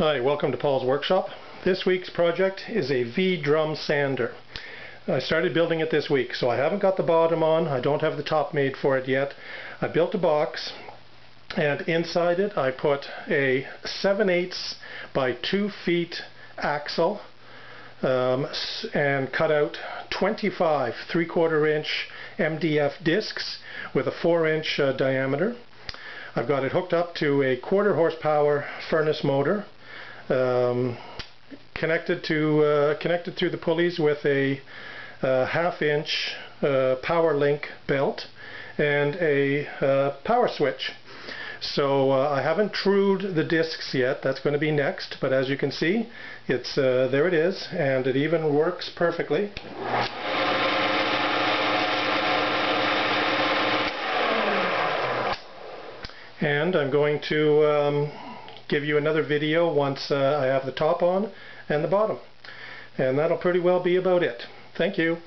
Hi, welcome to Paul's Workshop. This week's project is a V-drum sander. I started building it this week, so I haven't got the bottom on. I don't have the top made for it yet. I built a box, and inside it I put a 7 8 by 2 feet axle um, and cut out 25 3 quarter inch MDF discs with a 4 inch uh, diameter. I've got it hooked up to a quarter horsepower furnace motor um, connected to uh, connected through the pulleys with a uh, half inch uh, power link belt and a uh, power switch. So uh, I haven't trued the discs yet, that's going to be next, but as you can see, it's uh, there it is, and it even works perfectly. And I'm going to um, give you another video once uh, I have the top on and the bottom. And that'll pretty well be about it. Thank you.